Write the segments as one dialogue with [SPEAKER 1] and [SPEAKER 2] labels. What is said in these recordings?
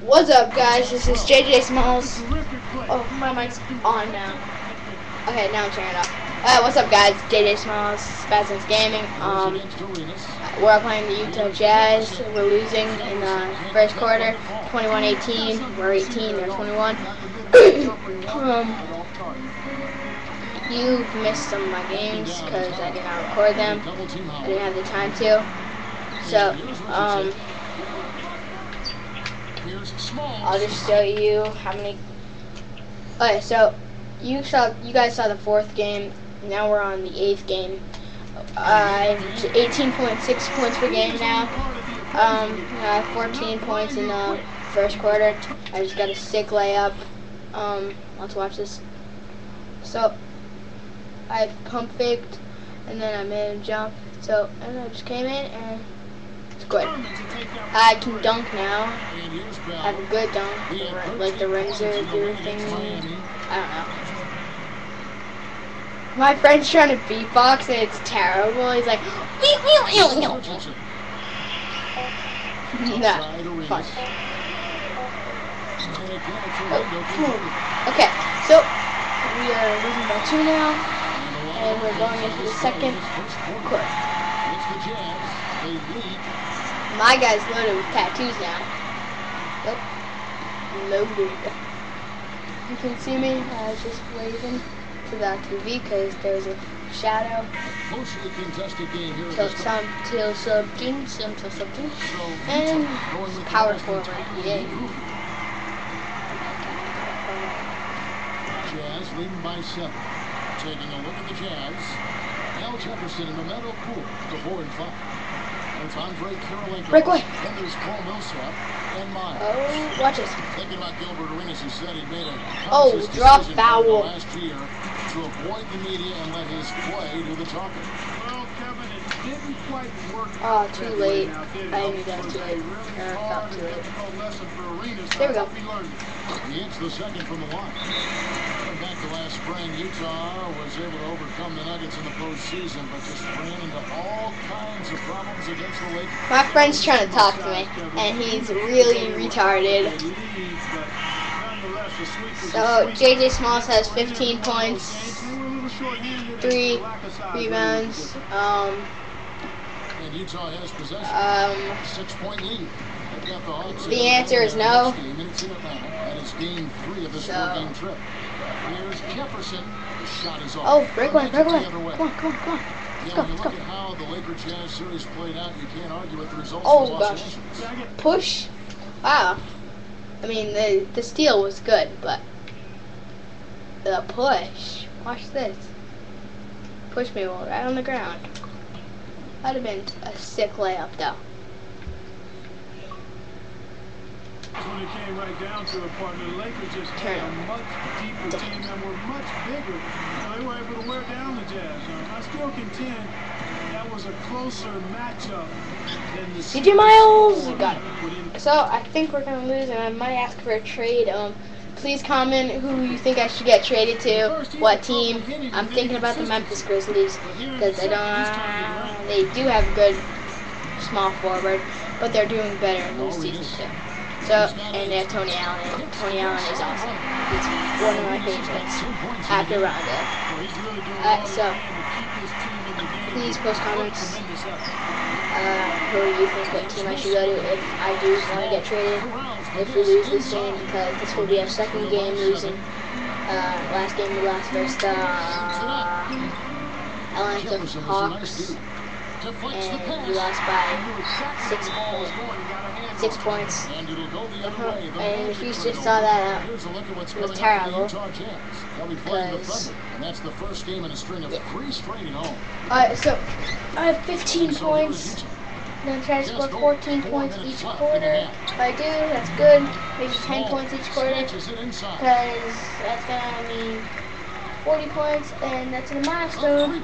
[SPEAKER 1] What's up, guys? This is JJ Smalls. Oh, my mic's on now. Okay, now I'm turning it off. Uh, what's up, guys? JJ Smalls, Spasms Gaming. Um, we're playing the Utah Jazz. We're losing in the first quarter, 21-18. We're 18, they're 21. um, you missed some of my games because I did not record them. I didn't have the time to. So, um, I'll just show you how many. Okay, so you saw, you guys saw the fourth game. Now we're on the eighth game. Uh, 18.6 points per game now. Um, uh, 14 points in the first quarter. I just got a sick layup. Um, let's watch this. So, I pump faked, and then I made a jump. So, and I just came in and good. I can dunk now. I have a good dunk, like the Renzo do thing. I don't know. My friend's trying to beatbox and it's terrible. He's like, wee wee wee. Oh, okay, so we are losing by two now, and we're going into the second. My guy's loaded with tattoos now. Yep, loaded. You can see me. I was just waving to the TV because there's a shadow.
[SPEAKER 2] Mostly contested game here.
[SPEAKER 1] Till some till something, some till something, and power forward. Yeah.
[SPEAKER 2] Jazz leading by seven. Taking a look at the Jazz. Al Jefferson and Mehmet Okur to four and five. It's Andre Kirilenko.
[SPEAKER 1] Breakaway.
[SPEAKER 2] Then there's Paul Millsap and Miles.
[SPEAKER 1] Oh, watch this.
[SPEAKER 2] Thinking about Gilbert Arenas, who said he made a
[SPEAKER 1] Oh, drop foul.
[SPEAKER 2] last year to avoid the media and let his play do the talking.
[SPEAKER 3] Well, Kevin, it didn't quite work.
[SPEAKER 1] Oh,
[SPEAKER 3] out
[SPEAKER 1] too late.
[SPEAKER 3] way now.
[SPEAKER 1] I knew that was
[SPEAKER 3] was
[SPEAKER 1] too
[SPEAKER 3] a
[SPEAKER 1] late.
[SPEAKER 3] really
[SPEAKER 1] Uh,
[SPEAKER 3] hard and
[SPEAKER 1] too late.
[SPEAKER 3] difficult lesson for Arenas.
[SPEAKER 1] There we
[SPEAKER 3] I
[SPEAKER 1] go.
[SPEAKER 3] he learned.
[SPEAKER 2] He hits the second from the line. Going back to last spring, Utah was able to overcome the Nuggets in the postseason, but just ran into all kinds of problems against the Lakers.
[SPEAKER 1] My friend's trying to talk to me, and he's really retarded.
[SPEAKER 3] They lead, but nonetheless, a sweep is a
[SPEAKER 1] So. JJ Smalls has 15 points,
[SPEAKER 3] They were a little short-handed,
[SPEAKER 1] three
[SPEAKER 3] and the lack of size really
[SPEAKER 1] rebounds. Um,
[SPEAKER 2] And Utah has possession.
[SPEAKER 1] um,
[SPEAKER 2] The
[SPEAKER 1] answer is no. So- oh, breakaway.
[SPEAKER 2] the other way.
[SPEAKER 1] Come on, come on, come on. Let's go, let's go.
[SPEAKER 2] how the series played out, you can't argue with the
[SPEAKER 1] Oh, gosh. Push. Wow. I mean, the the steal was good, but the push. Watch this. Push me right on the ground. That'd have been a sick layup, though.
[SPEAKER 3] When it came right down to it, partner, the Lakers just had a much deeper team and were much bigger. So they were able to wear down the Jazz. Uh, I still contend that was a closer matchup than the
[SPEAKER 1] CJ Miles got
[SPEAKER 3] indicate.
[SPEAKER 1] So I think we're gonna lose, and I might ask for a trade. Um, please comment who you think I should get traded to, what team. I'm thinking about the Memphis Grizzlies because they don't. They do have a good small forward, but they're doing better in this season too. So and they have Tony Allen. Tony Allen is awesome. He's one of my favorites after Rondo. Uh, so, please post comments. Uh, who you think what team I should go to if I do want to get traded? If we lose this game, because this will be our second game losing. Uh, last game we lost the uh, Atlanta Hawks, and we lost by six
[SPEAKER 3] where the ball was
[SPEAKER 1] points.
[SPEAKER 3] going. He got a hand
[SPEAKER 1] Six points.
[SPEAKER 2] And it'll go the other
[SPEAKER 1] Uh-huh. if you just saw that, uh,
[SPEAKER 2] Here's a look at what's
[SPEAKER 1] it was
[SPEAKER 2] coming up for the
[SPEAKER 1] terrible.
[SPEAKER 2] Utah Jazz. They'll be playing the
[SPEAKER 1] Because-
[SPEAKER 2] Thunder, and that's the first game in a string of
[SPEAKER 1] Yeah.
[SPEAKER 2] three straight at home.
[SPEAKER 1] Alright, so I have 15 points. Then try to score 14 points each
[SPEAKER 2] left in the
[SPEAKER 1] quarter. If I do, that's good. Maybe 10 points each quarter.
[SPEAKER 2] Snatches it inside.
[SPEAKER 1] Because that's gonna mean 40 points, and that's A milestone.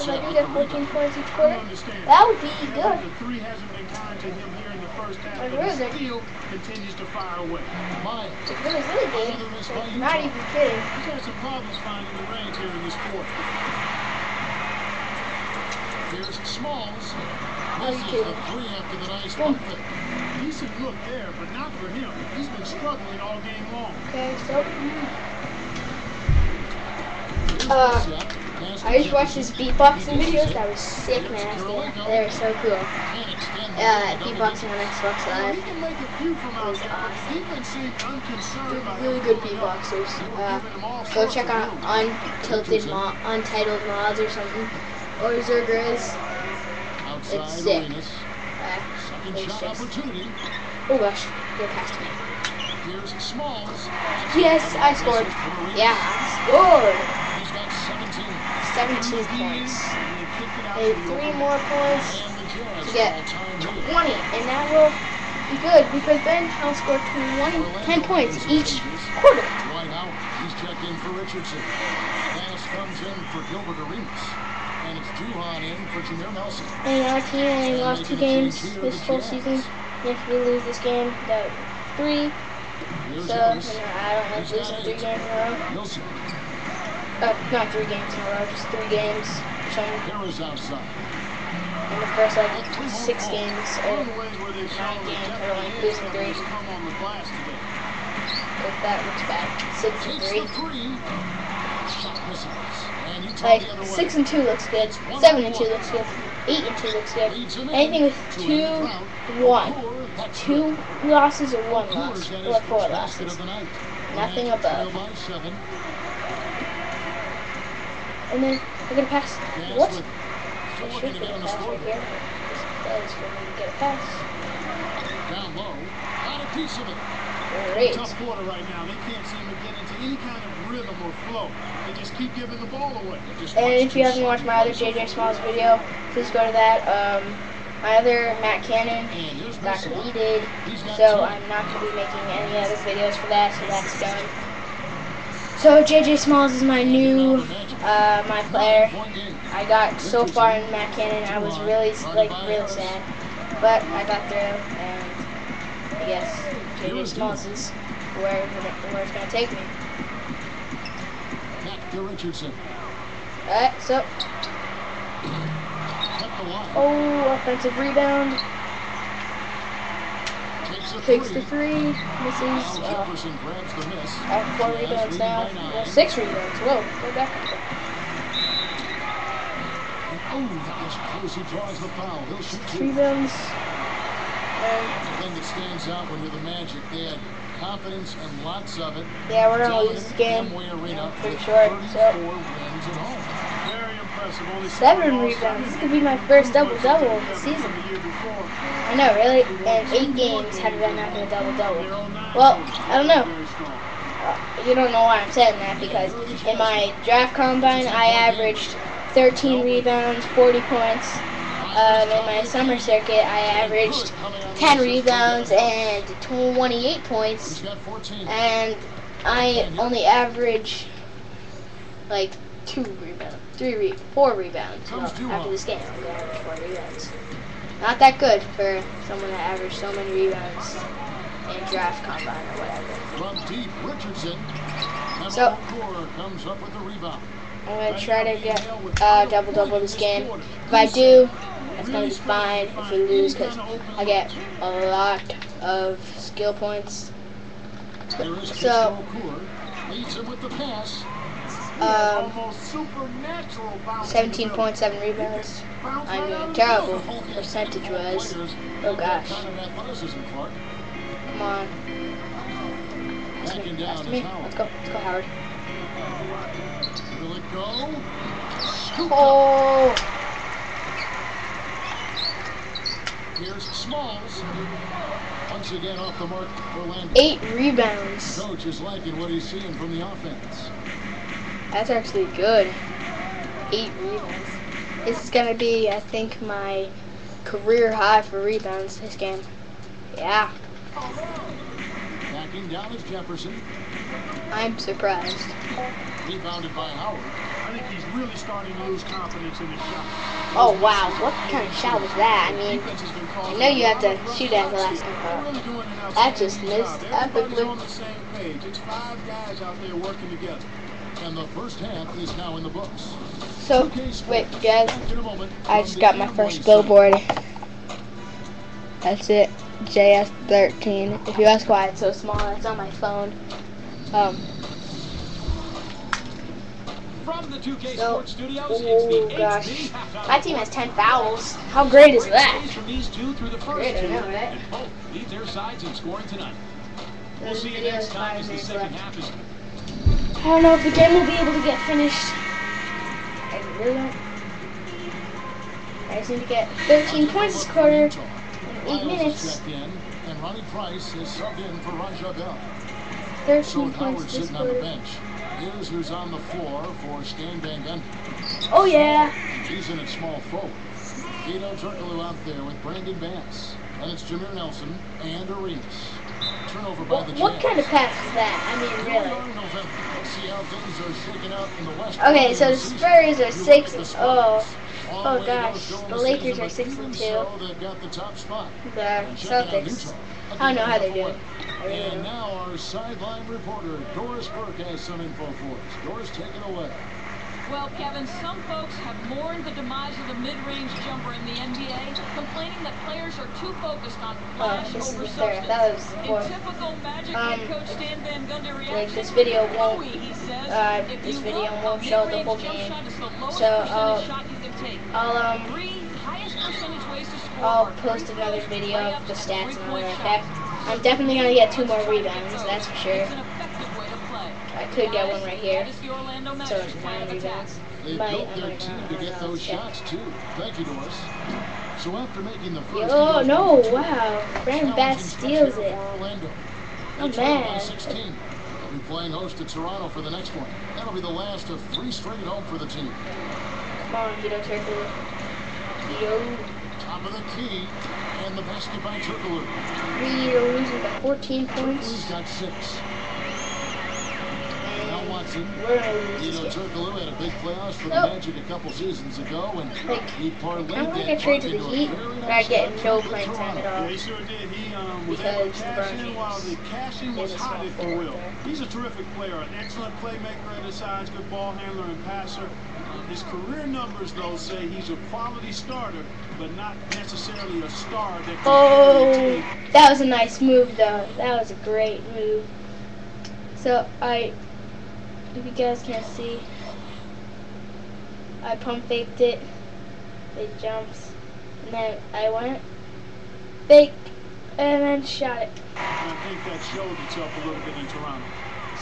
[SPEAKER 1] If I do get 14 points each quarter,
[SPEAKER 3] understand.
[SPEAKER 1] that would be good.
[SPEAKER 3] The three hasn't been kind to him here in the first half, but he still continues to fire away.
[SPEAKER 2] Miles.
[SPEAKER 1] Really, really good. Not even kidding.
[SPEAKER 3] He's had some problems finding the range here in this quarter.
[SPEAKER 2] Here's Smalls. Misses the three after the nice pump fake.
[SPEAKER 3] decent look there, but not for him. He's been struggling all game long.
[SPEAKER 1] Okay, so Uh, I just watched his beatboxing videos. That was sick, man. They were so cool. Uh, beatboxing on Xbox Live.
[SPEAKER 3] he can make a few from out
[SPEAKER 1] was
[SPEAKER 3] there,
[SPEAKER 1] awesome.
[SPEAKER 3] the defense seemed unconcerned
[SPEAKER 1] They're
[SPEAKER 3] about
[SPEAKER 1] really good beatboxers. Uh,
[SPEAKER 3] giving him all
[SPEAKER 1] go check out. Untilted Mo- Untitled Mods or something. Or Zergriz. It's sick. Uh,
[SPEAKER 2] Second
[SPEAKER 1] it's
[SPEAKER 2] shot
[SPEAKER 1] just-
[SPEAKER 2] opportunity.
[SPEAKER 1] oh gosh, get past me. Yes, I scored. Yeah, I scored.
[SPEAKER 2] He's got 17.
[SPEAKER 1] 17 points.
[SPEAKER 3] They kicked it out
[SPEAKER 1] Hey,
[SPEAKER 3] to the
[SPEAKER 1] three more points to get 20, and that will be good because then I'll score 20, 10 points each quarter.
[SPEAKER 2] Right out. He's checked in for Richardson. Pass comes in for Gilbert Arenas. And it's Duhon in for Jameer Nelson.
[SPEAKER 1] And our team only lost two games this whole season. If we lose this game, that three. So you know, I don't like losing three games in a row. Uh, not three games in a row, just three games. something.
[SPEAKER 2] Harris outside.
[SPEAKER 1] in the first like six games or
[SPEAKER 3] the ways where they've shown
[SPEAKER 1] nine games, or like losing three.
[SPEAKER 3] has come on the glass today.
[SPEAKER 1] if that looks bad. Six and three.
[SPEAKER 2] the three. Shot misses. And
[SPEAKER 1] Like
[SPEAKER 2] the other way.
[SPEAKER 1] six and two looks good. Seven and two looks good. Eight and two looks good.
[SPEAKER 2] Leads him in
[SPEAKER 1] Anything with two,
[SPEAKER 2] end the drought.
[SPEAKER 1] one. Two losses or one loss. Or four losses.
[SPEAKER 2] of.
[SPEAKER 1] Nothing above.
[SPEAKER 2] Trail by seven.
[SPEAKER 1] And then we're gonna pass.
[SPEAKER 2] Jazz
[SPEAKER 1] What? I
[SPEAKER 2] Still
[SPEAKER 1] should
[SPEAKER 2] looking to
[SPEAKER 1] get
[SPEAKER 2] get
[SPEAKER 1] a pass right here. This does for me to get a pass.
[SPEAKER 2] Down low. Got a piece of it.
[SPEAKER 1] Great.
[SPEAKER 3] Tough quarter right now. They can't seem to get into any kind of rhythm or flow. They just keep giving the ball away.
[SPEAKER 1] And if you haven't watched my other. JJ Smalls video, please go to that. Um, my other Matt Cannon got deleted, so. I'm not going to be making any other videos for that, so that's done. So JJ Smalls is my new, uh, my player. I got so far in Matt Cannon, I was really, like, really sad. But I got through, and I guess JJ Smalls is where, where it's going to take me.
[SPEAKER 2] Back to Richardson.
[SPEAKER 1] Alright, so,
[SPEAKER 2] Cut the line.
[SPEAKER 1] oh, offensive rebound.
[SPEAKER 2] Takes
[SPEAKER 1] the
[SPEAKER 2] three.
[SPEAKER 1] misses. Uh,
[SPEAKER 2] Jefferson grabs the miss.
[SPEAKER 1] Four rebounds now. Well, six rebounds. Whoa, go back.
[SPEAKER 2] Oh, that was close. He draws the foul. He'll shoot two.
[SPEAKER 1] rebounds. And
[SPEAKER 2] The thing that stands out when you're the Magic, they had confidence and lots of it.
[SPEAKER 1] yeah, we're gonna lose this game.
[SPEAKER 2] Arena
[SPEAKER 1] I'm pretty sure. So
[SPEAKER 2] wins at home.
[SPEAKER 1] Seven rebounds. This could be my first double double of the season. I know, really. And eight games have I not been a double double.
[SPEAKER 3] Their own nine
[SPEAKER 1] Well. I don't know. Uh, you don't know why I'm saying that because in my draft combine I averaged 13 rebounds, 40 points. Um, in my summer circuit I averaged 10 rebounds and 28 points. and I only average like two rebounds, three, re- four rebounds. Well,
[SPEAKER 2] Comes Duhon.
[SPEAKER 1] after this game, I'm gonna average four rebounds. Not that good for someone that averaged so many rebounds in draft combine or whatever.
[SPEAKER 2] From deep, Richardson. And
[SPEAKER 1] So-
[SPEAKER 2] comes up with the rebound.
[SPEAKER 1] I'm gonna try to get uh, double double this game. If I do, it's gonna be fine. If we lose, because I get a lot of skill points. So-
[SPEAKER 2] Core. Him with the pass.
[SPEAKER 1] Um,
[SPEAKER 3] Almost supernatural bounce
[SPEAKER 1] 17.7 rebounds. I mean,
[SPEAKER 3] out of the
[SPEAKER 1] terrible percentage-wise. Oh gosh.
[SPEAKER 2] kind of athleticism, Clark.
[SPEAKER 1] Come on. Pass to me. Let's go. Let's go, Howard.
[SPEAKER 2] Will it go?
[SPEAKER 1] Oh,
[SPEAKER 2] Here's Smalls. Once again off the mark, Orlando.
[SPEAKER 1] eight rebounds.
[SPEAKER 2] Coach is liking what he's seeing from the offense.
[SPEAKER 1] That's actually good. Eight rebounds. This is gonna be, I think, my career high for rebounds this game. Yeah,
[SPEAKER 2] Backing down is Jefferson.
[SPEAKER 1] I'm surprised.
[SPEAKER 2] Rebounded by Howard.
[SPEAKER 3] I think he's really starting to lose confidence in his shot.
[SPEAKER 1] Oh wow, what kind of shot was that? I mean,
[SPEAKER 3] Defense has been
[SPEAKER 1] I know you have to
[SPEAKER 3] a lot of
[SPEAKER 1] shoot at the last time.
[SPEAKER 3] really doing an
[SPEAKER 1] That just missed.
[SPEAKER 3] Everybody's
[SPEAKER 1] epically.
[SPEAKER 3] on the same page. It's five guys out there working together.
[SPEAKER 2] And the first half is now in the books.
[SPEAKER 1] So,
[SPEAKER 2] 2K
[SPEAKER 1] wait, guys,
[SPEAKER 2] Back in a moment
[SPEAKER 1] I just got my first billboard. That's it. JS13. If you ask why it's so small, it's on my phone. Um,
[SPEAKER 4] From the 2K
[SPEAKER 1] So-
[SPEAKER 4] Sports Studios, it's the
[SPEAKER 1] oh gosh. My team has 10 fouls. How great is that?
[SPEAKER 4] From these two through the first
[SPEAKER 1] Great, I
[SPEAKER 4] two,
[SPEAKER 1] know, right?
[SPEAKER 4] and both lead their sides in scoring tonight. We'll see you next time as the second half is
[SPEAKER 1] I don't know if the game will be able to get finished. I really don't. I just need to get 13 points this quarter in 8 minutes.
[SPEAKER 2] and Ronnie Price is subbed in for Raja Bell. So
[SPEAKER 1] 13
[SPEAKER 2] Howard
[SPEAKER 1] points this
[SPEAKER 2] sitting on the
[SPEAKER 1] quarter.
[SPEAKER 2] bench, here's who's on the floor for Stan Van Gundy.
[SPEAKER 1] Oh yeah.
[SPEAKER 2] He's in at small forward. Hedo Turkoglu out there with Brandon Bass. And it's Jameer Nelson and Arenas. Turnover by
[SPEAKER 1] What,
[SPEAKER 2] the
[SPEAKER 1] what kind of pass is that? I mean, really.
[SPEAKER 2] are in November. Let's see how things are shaking out in the West.
[SPEAKER 1] Okay, so the. Spurs oh. Oh, are
[SPEAKER 2] You
[SPEAKER 1] six-
[SPEAKER 2] look
[SPEAKER 1] oh. Oh,
[SPEAKER 2] way to go
[SPEAKER 1] gosh, the Lakers are
[SPEAKER 2] but
[SPEAKER 1] six and two.
[SPEAKER 2] They've got the top spot.
[SPEAKER 1] The
[SPEAKER 2] And check out
[SPEAKER 1] Celtics. I don't know how they're doing. Really
[SPEAKER 2] And now our sideline reporter, Doris Burke, has some info for us. Doris, take it away.
[SPEAKER 5] Well, Kevin, some folks have mourned the demise of the mid-range jumper in the NBA, complaining that players are too focused on
[SPEAKER 1] Oh,
[SPEAKER 5] flash
[SPEAKER 1] is
[SPEAKER 5] over substance.
[SPEAKER 1] That was
[SPEAKER 5] in typical Magic
[SPEAKER 1] Um,
[SPEAKER 5] coach Stan Van Gundy reaction,
[SPEAKER 1] this video won't-
[SPEAKER 5] he says,
[SPEAKER 1] uh, this video
[SPEAKER 5] look,
[SPEAKER 1] won't show the whole game.
[SPEAKER 5] shot is the lowest
[SPEAKER 1] So,
[SPEAKER 5] percentage
[SPEAKER 1] I'll-
[SPEAKER 5] shot you can take.
[SPEAKER 1] I'll um
[SPEAKER 5] Three highest percentage ways to score
[SPEAKER 1] I'll post another video of the stats and all that. I'm definitely gonna get two more rebounds. That's for sure.
[SPEAKER 5] It's an effective way to play.
[SPEAKER 1] I could get one right here.
[SPEAKER 5] that is the Orlando
[SPEAKER 1] So
[SPEAKER 5] Magic's
[SPEAKER 1] it's
[SPEAKER 5] plan
[SPEAKER 1] nine
[SPEAKER 5] of attack.
[SPEAKER 1] rebounds.
[SPEAKER 2] They
[SPEAKER 1] Might-
[SPEAKER 2] built their
[SPEAKER 1] might
[SPEAKER 2] team
[SPEAKER 1] not,
[SPEAKER 2] to get those
[SPEAKER 1] Check.
[SPEAKER 2] shots, too. Thank you, Doris. So after making the first...
[SPEAKER 1] Oh no!
[SPEAKER 2] one for two,
[SPEAKER 1] Wow, Brandon
[SPEAKER 2] challenging
[SPEAKER 1] Bass steals it.
[SPEAKER 2] Orlando.
[SPEAKER 1] Oh,
[SPEAKER 2] They trail by
[SPEAKER 1] man.
[SPEAKER 2] 16. They'll be playing host to Toronto for the next one. That'll be the last of three straight home for the team.
[SPEAKER 1] Come on, Vito Turkle. Vito.
[SPEAKER 2] Top of the key, and the basket by Turkoglu.
[SPEAKER 1] Vito losing by 14 points.
[SPEAKER 2] Turkoglu's
[SPEAKER 1] points.
[SPEAKER 2] got six. Now Watson.
[SPEAKER 1] We're gonna lose
[SPEAKER 2] Vito
[SPEAKER 1] this game.
[SPEAKER 2] Turkoglu had a big playoffs for the Magic a couple seasons ago, and
[SPEAKER 1] Like,
[SPEAKER 2] he parlayed
[SPEAKER 1] I don't think
[SPEAKER 2] that
[SPEAKER 1] I trade to the Heat, but I
[SPEAKER 2] nice
[SPEAKER 1] get
[SPEAKER 2] contract
[SPEAKER 1] no
[SPEAKER 2] with
[SPEAKER 1] playing time at all.
[SPEAKER 3] Yeah, he sure did. He um, was able to
[SPEAKER 1] Because
[SPEAKER 3] cash in while the
[SPEAKER 1] James
[SPEAKER 3] cashing was hot,
[SPEAKER 1] small
[SPEAKER 3] if you
[SPEAKER 1] forward
[SPEAKER 3] will. He's a terrific player, an excellent playmaker at his sides, good ball handler and passer. His career numbers, though, say he's a quality starter, but not necessarily a star that can
[SPEAKER 1] Oh,
[SPEAKER 3] carry a team.
[SPEAKER 1] that was a nice move, though. That was a great move. So I, if you guys can't see, I pump faked it. It jumps, and then I went fake, and then shot it.
[SPEAKER 3] I think that showed itself a little bit in Toronto.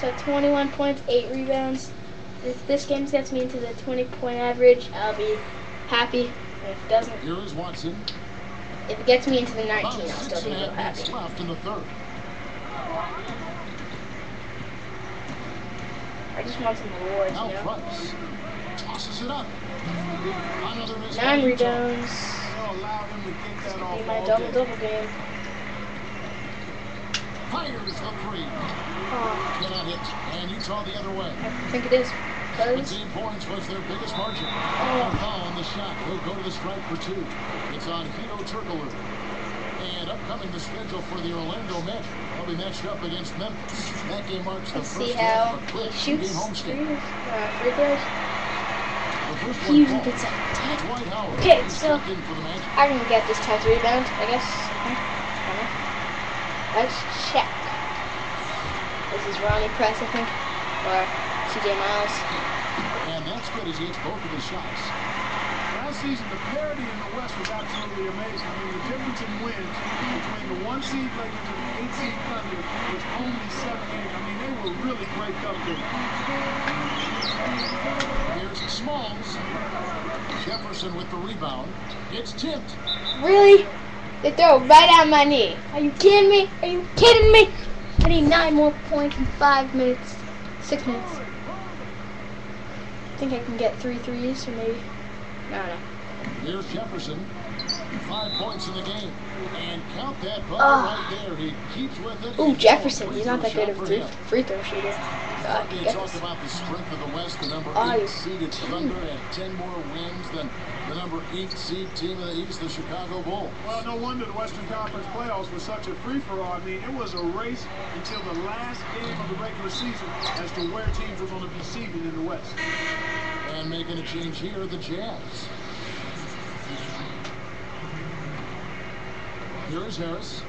[SPEAKER 1] So 21 points, 8 rebounds. If this game gets me into the 20 point average, I'll be happy. If it doesn't,
[SPEAKER 2] Here is Watson.
[SPEAKER 1] if it gets me into the 19, I'll still be real happy.
[SPEAKER 2] left in the third.
[SPEAKER 1] I just want some rewards,
[SPEAKER 2] Now
[SPEAKER 1] you know?
[SPEAKER 2] Price tosses it up. Another miss. by
[SPEAKER 1] Nine rebounds.
[SPEAKER 3] They'll allow him to get that off
[SPEAKER 1] Be my double double game.
[SPEAKER 2] Fires the three.
[SPEAKER 1] Oh,
[SPEAKER 2] Cannot hit. And Utah the other way.
[SPEAKER 1] I think it is. Cause
[SPEAKER 2] 17 points was their biggest margin.
[SPEAKER 1] Oh.
[SPEAKER 2] Foul on the shot. He'll go to the strike for two. It's on Hedo Turkoglu. And upcoming the schedule for the Orlando Magic. Be matched up against Memphis. That game marks the
[SPEAKER 1] let's
[SPEAKER 2] first
[SPEAKER 1] see how he shoots
[SPEAKER 2] two-game
[SPEAKER 1] free, uh, free throws. He usually gets a
[SPEAKER 2] It's
[SPEAKER 1] ten.
[SPEAKER 2] Dwight Howard.
[SPEAKER 1] Okay, so-
[SPEAKER 2] stepped in for.
[SPEAKER 1] I can get this tenth rebound, I guess. Let's check. This is Ronnie Press, I think, or CJ Miles.
[SPEAKER 2] And that's good as he hits both of his shots.
[SPEAKER 3] Season, the parity in the West was absolutely amazing. I mean, the difference in wins between the one seed Lakers and the eight seed Thunder was only seven games. I mean, they were really great cupcakes.
[SPEAKER 2] Here's Smalls. Jefferson with the rebound. It's tipped.
[SPEAKER 1] Really? They throw it right at my knee. Are you kidding me? Are you kidding me? I need nine more points in five minutes. Six minutes. I think I can get three threes or maybe. No, no.
[SPEAKER 2] Here's Jefferson. Five points in the game. And count that ball right there. He keeps with it.
[SPEAKER 1] Ooh, Jefferson. He's not that good of a
[SPEAKER 2] for
[SPEAKER 1] free, throw shooter. God,
[SPEAKER 2] You
[SPEAKER 1] get
[SPEAKER 2] talked
[SPEAKER 1] this.
[SPEAKER 2] about the strength of the West. The number
[SPEAKER 1] Oh,
[SPEAKER 2] eight
[SPEAKER 1] you
[SPEAKER 2] seeded. Thunder had 10 more wins than the number eight seed team of the East, the Chicago Bulls.
[SPEAKER 3] Well, no wonder the Western Conference playoffs were such a free-for-all. I mean, it was a race until the last game of the regular season as to where teams were going to be seeded in the West.
[SPEAKER 2] And making a change here, the Jazz. Here is Harris.